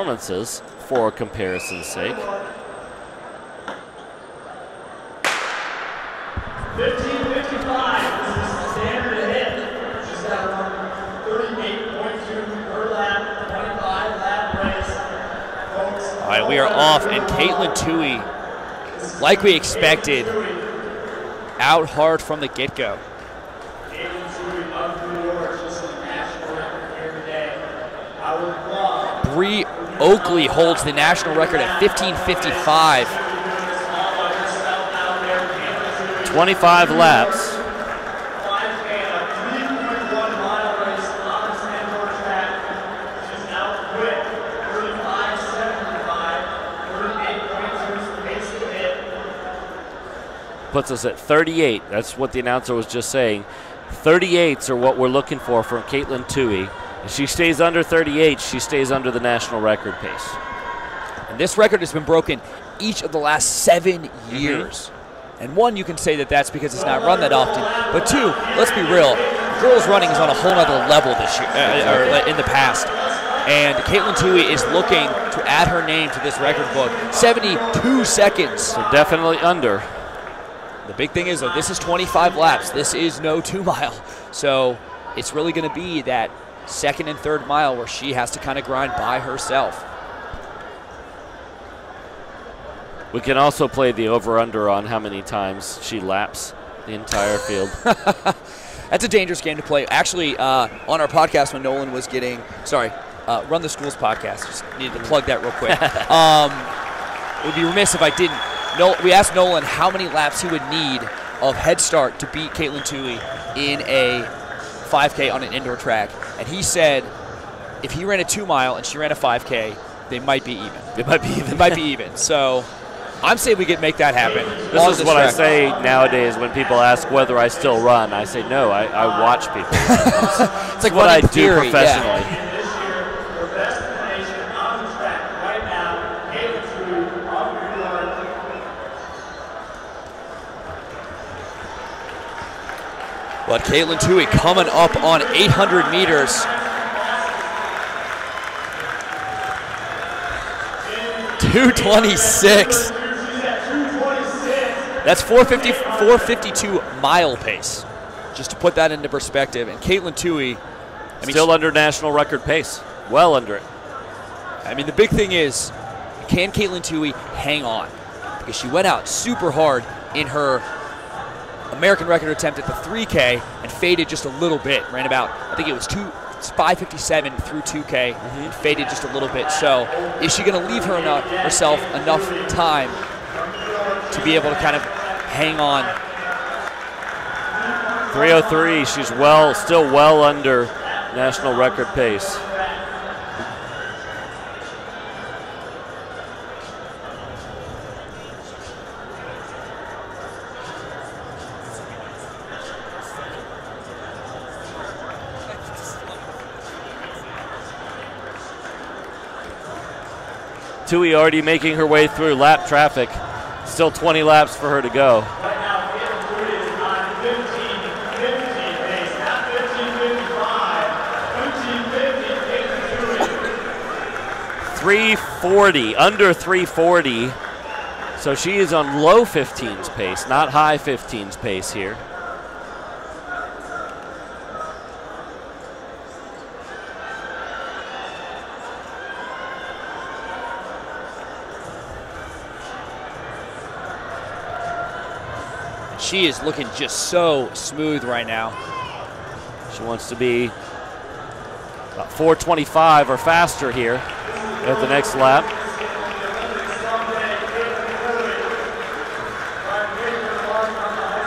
performances for comparison's sake. 1555 is the standard hit. She's got 38.2 per lap, 25 lap race. All right, we are off, and Katelyn Tuohy, like we expected, out hard from the get go. Katelyn Tuohy of New York, she's a national record here today. I would love Brie Oakley holds the national record at 1555. 25 laps. 5K, a 3.1 mile race on this indoor track. She's outquit 35.75, 38.2 pace to hit. puts us at 38. That's what the announcer was just saying. 38s are what we're looking for from Katelyn Tuohy. If she stays under 38, she stays under the national record pace. And this record has been broken each of the last seven years. And one, you can say that that's because it's not run that often. But two, let's be real, girls running is on a whole other level this year, uh, or in the past. And Katelyn Tuohy is looking to add her name to this record book. 72 seconds. So definitely under. The big thing is, though, this is 25 laps. This is no two mile. So it's really going to be that second and third mile where she has to kind of grind by herself. We can also play the over under on how many times she laps the entire field. That's a dangerous game to play. Actually, uh, on our podcast when Nolan was getting, sorry, uh, Run the Schools podcast, just needed to plug that real quick. um, it would be remiss if I didn't. No, we asked Nolan how many laps he would need of head start to beat Katelyn Tuohy in a 5K on an indoor track, and he said if he ran a two mile and she ran a 5K, they might be even. it might be even. They might be even. So I'm saying we could make that happen. This is what I say nowadays when people ask whether I still run. I say no. I, I watch people. Run. It's like what I do theory, yeah. professionally. This year, the best in the nation on the track right now, Katelyn Tuohy of New York. But Katelyn Tuohy coming up on 800 meters. Two twenty-six. That's 450, 452 mile pace. Just to put that into perspective. And Katelyn Tuohy, I mean, Still under national record pace. Well under it. I mean, the big thing is, can Katelyn Tuohy hang on? Because she went out super hard in her American record attempt at the 3K and faded just a little bit. Ran about, I think it was two, it's 5:57 through 2K, mm-hmm. and faded just a little bit. So, is she going to leave her enough, herself enough time to be able to kind of hang on? 303. She's well, still well under national record pace. Tuohy already making her way through lap traffic. Still 20 laps for her to go. Right now, Katelyn Tuohy is on 15, 15 pace, not 1555, 1550, Katelyn Tuohy. 340, under 340. So she is on low 15s pace, not high 15s pace here. She is looking just so smooth right now. She wants to be about 425 or faster here at the next lap.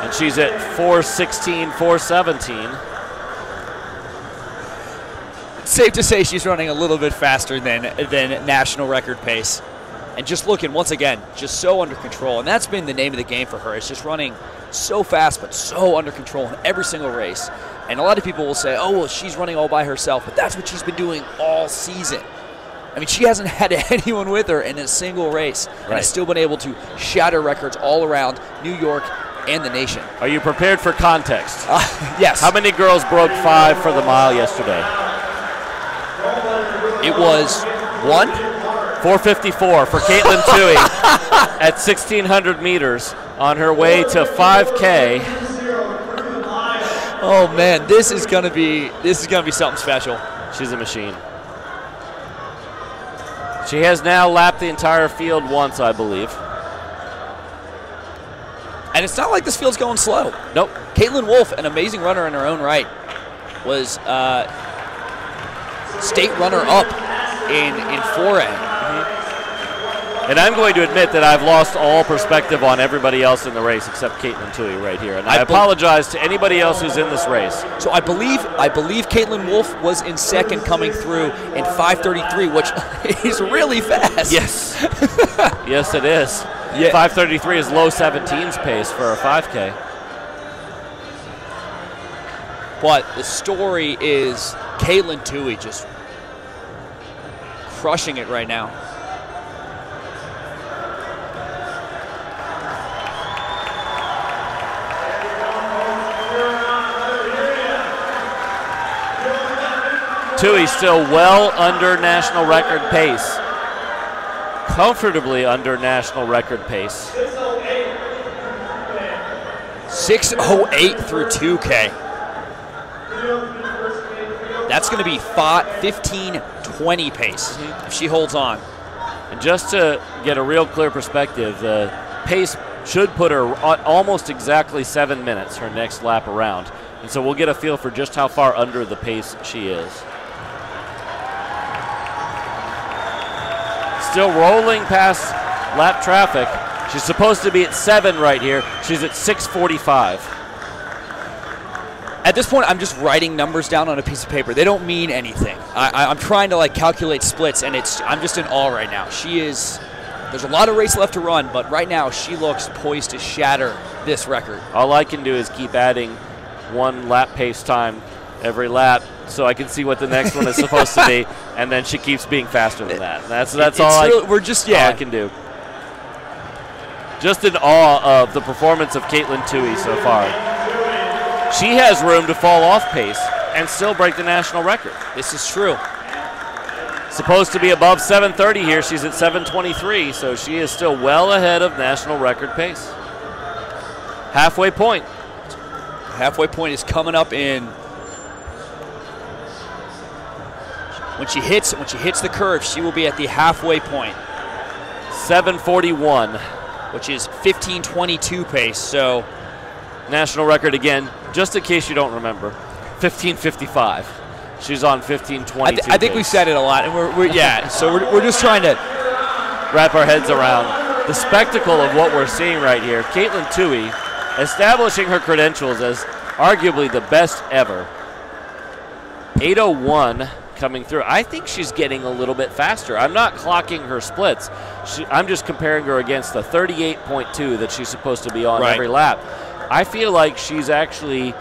And she's at 416, 417. safe to say she's running a little bit faster than than national record pace. And just looking once again, just so under control. And that's been the name of the game for her. It's just running so fast but so under control in every single race. And a lot of people will say, "Oh, well, she's running all by herself," but that's what she's been doing all season. I mean, she hasn't had anyone with her in a single race, and Right. has still been able to shatter records all around New York and the nation. Are you prepared for context? Uh, yes, How many girls broke five for the mile yesterday? it was one, 454 for Katelyn Tuohy at 1600 meters on her way to 5K. Oh man, this is gonna be this is gonna be something special. She's a machine. She has now lapped the entire field once, I believe. And it's not like this field's going slow. Nope. Caitlin Wolf, an amazing runner in her own right, was uh, state runner-up in in 4A. And I'm going to admit that I've lost all perspective on everybody else in the race except Katelyn Tuohy right here. And I, I apologize to anybody else who's in this race. So I believe I believe Caitlin Wolf was in second, coming through in 5:33, which is really fast. Yes. yes, it is. Yeah. 533 is low 17s pace for a 5K. But the story is Katelyn Tuohy just crushing it right now. Tuohy still well under national record pace. Comfortably under national record pace. 608 through 2K. That's going to be fi- 15 20 pace mm-hmm. if she holds on. And just to get a real clear perspective, the pace should put her almost exactly seven minutes her next lap around. And so we'll get a feel for just how far under the pace she is. Still rolling past lap traffic. She's supposed to be at seven right here. She's at 645. At this point, I'm just writing numbers down on a piece of paper. They don't mean anything. I, I, I'm trying to like calculate splits, and it's I'm just in awe right now. She is. There's a lot of race left to run, but right now she looks poised to shatter this record. All I can do is keep adding one lap pace time every lap so I can see what the next one is supposed to be, and then she keeps being faster than that. That's that's all I, we're just yeah. I can do. Just in awe of the performance of Katelyn Tuohy so far. She has room to fall off pace and still break the national record. This is true. Supposed to be above 730 here. She's at 723, so she is still well ahead of national record pace. Halfway point. Halfway point is coming up in. When she hits when she hits the curve, she will be at the halfway point, 741. which is 15:22 pace. So National record again, just in case you don't remember. 1555. She's on 1522. I, th- I think we said it a lot, and we're, we're yeah. So we're, we're just trying to wrap our heads around the spectacle of what we're seeing right here. Katelyn Tuohy establishing her credentials as arguably the best ever. 801 coming through. I think she's getting a little bit faster. I'm not clocking her splits. She, I'm just comparing her against the 38.2 that she's supposed to be on Right. every lap. I feel like she's actually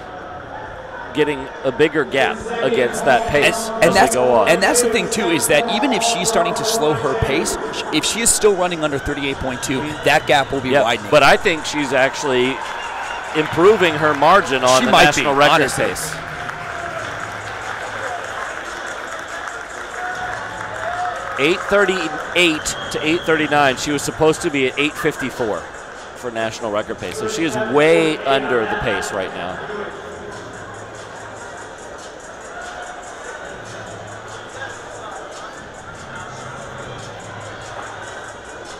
getting a bigger gap against that pace and, and as that's they go on. and that's the thing too is that even if she's starting to slow her pace, if she is still running under 38.2, mm-hmm. that gap will be Yeah, widening. But I think she's actually improving her margin on She the national be, record honestly. pace. Eight thirty-eight to eight thirty-nine. She was supposed to be at eight fifty-four for national record pace, so she is way under the pace right now.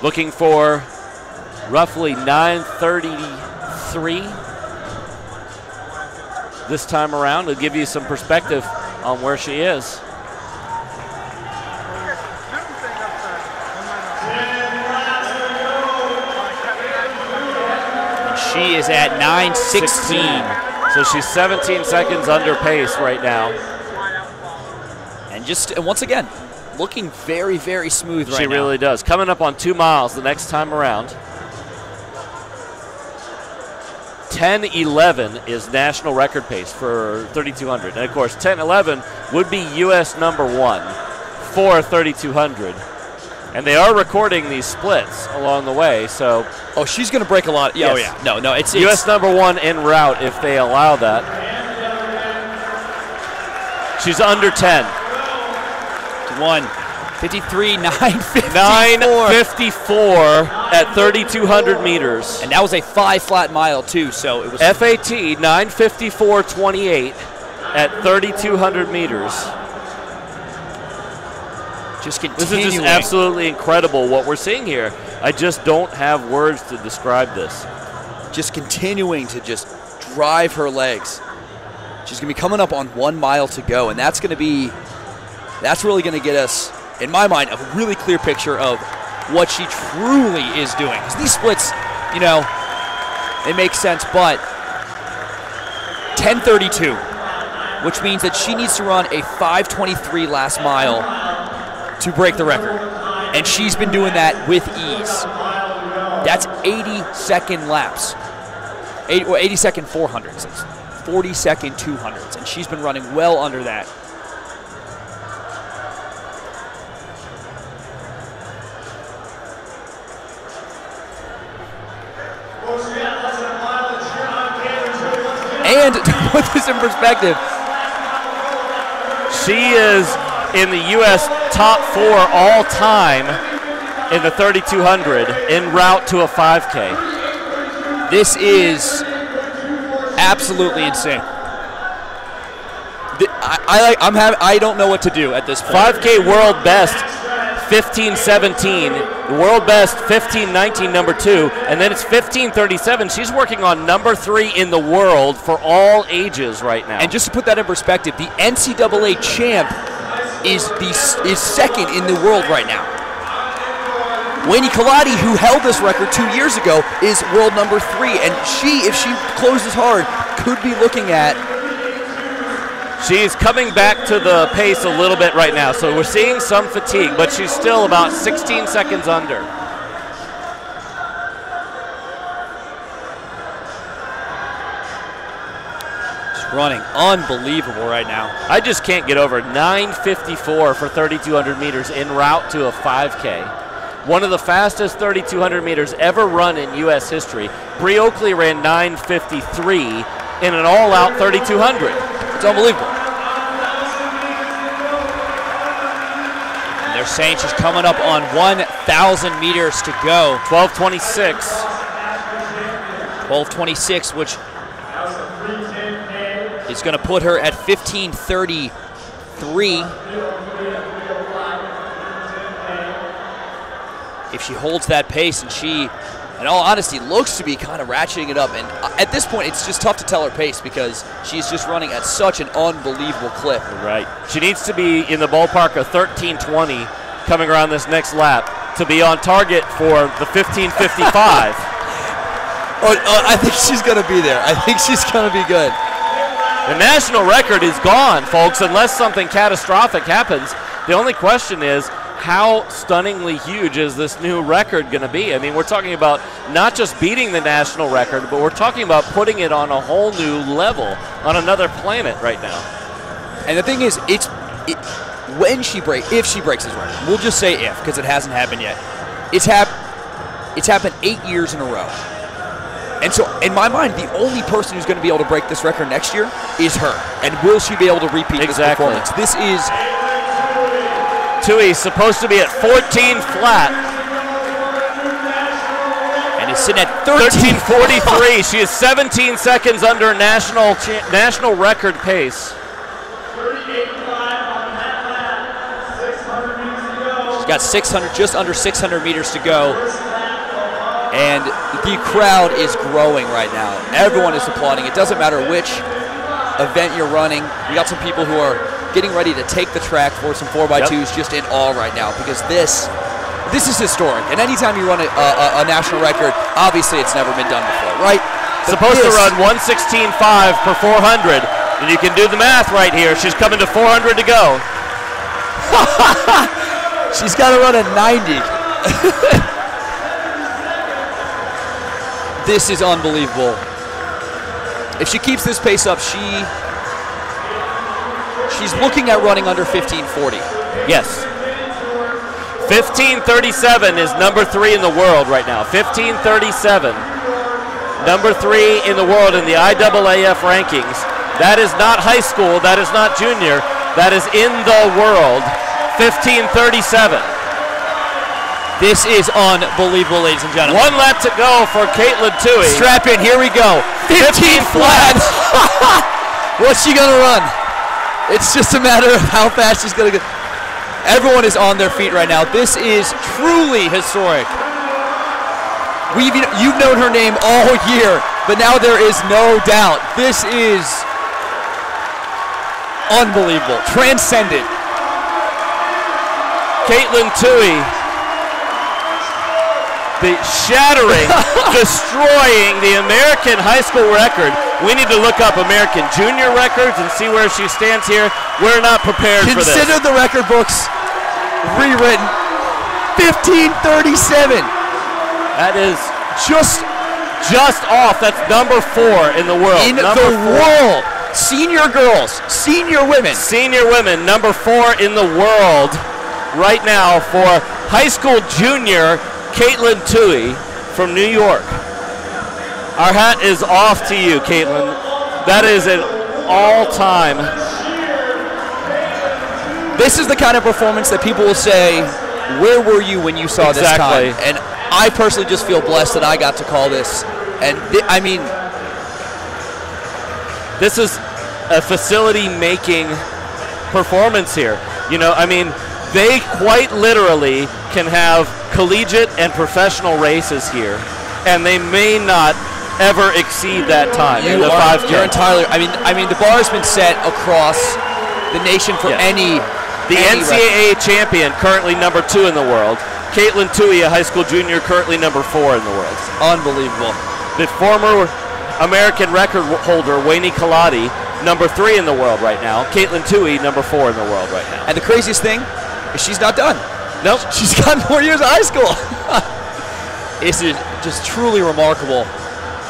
Looking for roughly 933 this time around to give you some perspective on where she is. She is at 916. So she's 17 seconds under pace right now. And just and once again, looking very, very smooth right she now. really does. Coming up on two miles the next time around. 10:11 is national record pace for 3200, and of course 10:11 would be U.S. number one for 3200. And they are recording these splits along the way, so Oh, she's going to break a lot. Yeah, Oh yeah. No, no, it's, U.S. it's number one en route if they allow that. She's under 10. one 53, 954. 954 at 3,200 meters. And that was a five flat mile, too, so it was. FAT 954.28 at 3,200 meters. Just This is just absolutely incredible what we're seeing here. I just don't have words to describe this. just continuing to just drive her legs. She's going to be coming up on one mile to go, and that's going to be, that's really going to get us, in my mind, a really clear picture of what she truly is doing. 'Cause these splits, you know, they make sense, but 10:32, which means that she needs to run a 5:23 last mile to break the record, and she's been doing that with ease. That's 80 second laps. 80, or 80 second 400s. 40 second 200s. And she's been running well under that. And to put this in perspective, She is in the U.S. top four all time in the 3,200 en route to a 5K. this is absolutely insane. I, I, I'm having. I don't know what to do at this point. 5K world best 1517, the world best 1519 number 2, and then it's 1537. She's working on number 3 in the world for all ages right now. And just to put that in perspective, the NCAA champ is the is second in the world right now. Weini Kelati, who held this record two years ago, is world number three, and she, if she closes hard, could be looking at She's coming back to the pace a little bit right now, so we're seeing some fatigue, but she's still about 16 seconds under. Running unbelievable right now. I just can't get over 954 for 3,200 meters en route to a 5K. One of the fastest 3,200 meters ever run in U.S. history. Brie Oakley ran 953 in an all-out 3,200. It's unbelievable. And they're saying she's coming up on 1,000 meters to go. 1226. 1226, which is going to put her at 1533. If she holds that pace and she, in all honesty, looks to be kind of ratcheting it up. And uh, at this point, it's just tough to tell her pace because she's just running at such an unbelievable clip. Right. She needs to be in the ballpark of 1320 coming around this next lap to be on target for the 1555. Oh, oh, I think she's going to be there. I think she's going to be good. The national record is gone, folks, unless something catastrophic happens. The only question is how stunningly huge is this new record going to be? I mean, we're talking about not just beating the national record, but we're talking about putting it on a whole new level, on another planet right now. And the thing is, it's it, when she break, if she breaks this record, we'll just say if because it hasn't happened yet. It's It's happened eight years in a row. And so, in my mind, the only person who's going to be able to break this record next year is her. And will she be able to repeat Exactly. this performance? This is Tuohy's supposed to be at 14 flat, and is sitting at 13. 1343. she is 17 seconds under national national record pace. She's got 600, just under 600 meters to go. And the crowd is growing right now. Everyone is applauding. It doesn't matter which event you're running. We got some people who are getting ready to take the track for some 4x2s just in awe right now because this this is historic. And anytime you run a, a, a national record, obviously it's never been done before, right? But Supposed to run 116.5 per 400. And you can do the math right here. She's coming to 400 to go. She's got to run a 90. this is unbelievable. If she keeps this pace up, she she's looking at running under 1540. Yes. 1537 is number three in the world right now. 1537. Number three in the world in the IAAF rankings. That is not high school. That is not junior. That is in the world. 15:37. This is unbelievable, ladies and gentlemen. One lap to go for Katelyn Tuohy. Strap in, here we go. 15 flat. What's she gonna run? It's just a matter of how fast she's gonna go. Everyone is on their feet right now. This is truly historic. We've you've known her name all year, but now there is no doubt. This is unbelievable, transcendent. Katelyn Tuohy. The shattering, destroying the American high school record. We need to look up American junior records and see where she stands here. We're not prepared for this. Consider the record books rewritten. 1537. That is Just just off. That's number four in the world. in number the four. world. Senior girls, senior women. Senior women, number four in the world right now for high school junior Katelyn Tuohy from New York. Our hat is off to you, Katelyn. That is an all-time. This is the kind of performance that people will say, "Where were you when you saw Exactly. this time?" And I personally just feel blessed that I got to call this. And thi- I mean, This is a facility-making performance here. You know, I mean, they quite literally can have collegiate and professional races here, and they may not ever exceed that time in you the are 5K. you're entirely. I mean, I mean, the bar has been set across the nation for Yeah. any. The any NCAA champion, currently number two in the world. Katelyn Tuohy, a high school junior, currently number four in the world. Unbelievable. The former American record holder, Weini Kelati, number three in the world right now. Katelyn Tuohy, number four in the world right now. And the craziest thing she's not done. Nope. She's got more years of high school. this is just truly remarkable.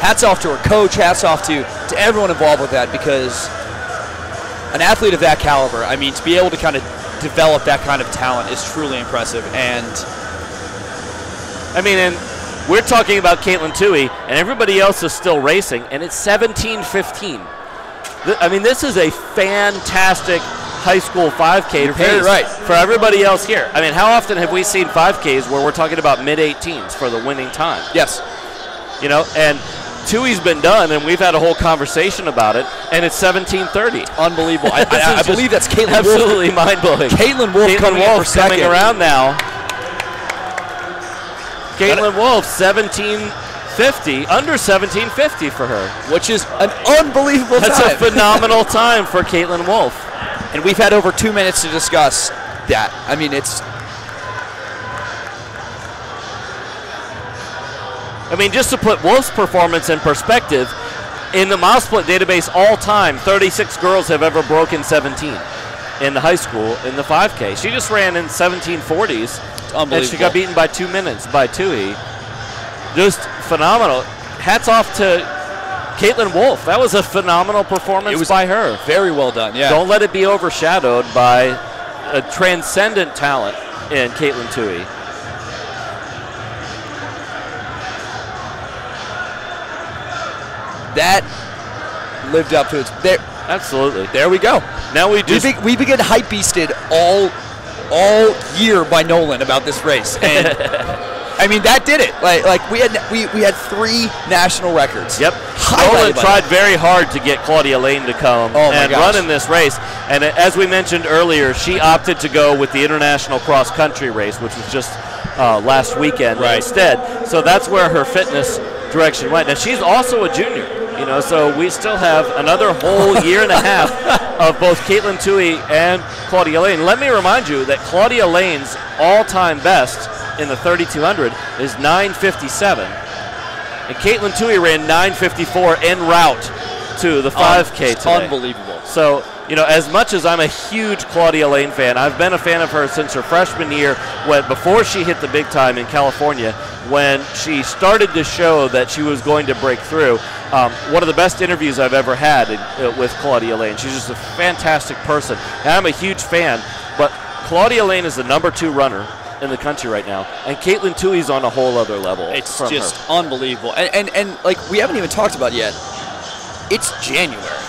Hats off to her coach. Hats off to to everyone involved with that because an athlete of that caliber, I mean, to be able to kind of develop that kind of talent is truly impressive. And I mean, and we're talking about Katelyn Tuohy, and everybody else is still racing, and it's 17:15. Th- I mean, this is a fantastic high school 5K You're very pace right. for everybody else here. I mean, how often have we seen 5Ks where we're talking about mid-18s for the winning time? yes, You know, and Tuohy's been done, and we've had a whole conversation about it, and it's 17:30. unbelievable. I, I, I believe that's Caitlin Wolf. absolutely mind-blowing. Caitlin Wolf Caitlin coming in Wolf for coming around now. Caitlin Wolf, 1750, under 1750 for her. which is an unbelievable That's time. a phenomenal time for Caitlin Wolf. And we've had over two minutes to discuss that. I mean, it's I mean, just to put Wolf's performance in perspective, in the mile split database all time, 36 girls have ever broken 17 in the high school in the 5K. She just ran in 1740s, unbelievable. and she got beaten by two minutes by Tuohy. Just phenomenal. Hats off to Caitlin Wolf. That was a phenomenal performance It was- by her. Very well done. Yeah. Don't let it be overshadowed by a transcendent talent in Katelyn Tuohy. that lived up to its. There, Absolutely. there we go. Now we do. We, be, we begin hype beasted all all year by Nolan about this race, and I mean that did it. Like like we had we, we had three national records. Yep. Nolan tried very hard to get Claudia Lane to come Oh, and gosh. run in this race. And as we mentioned earlier, she opted to go with the international cross country race, which was just uh, last weekend Right. instead. So that's where her fitness direction went. Now she's also a junior, you know, so we still have another whole year and a half of both Katelyn Tuohy and Claudia Lane. Let me remind you that Claudia Lane's all-time best in the 3200 is 957. And Katelyn Tuohy ran 9:54 en route to the 5K today. Unbelievable. So, you know, as much as I'm a huge Claudia Lane fan, I've been a fan of her since her freshman year, when before she hit the big time in California, when she started to show that she was going to break through. Um, one of the best interviews I've ever had in, uh, with Claudia Lane. She's just a fantastic person, and I'm a huge fan. But Claudia Lane is the number two runner in the country right now, and Katelyn Tuohy's on a whole other level. It's just her. unbelievable. And, and and like we haven't even talked about yet. It's January.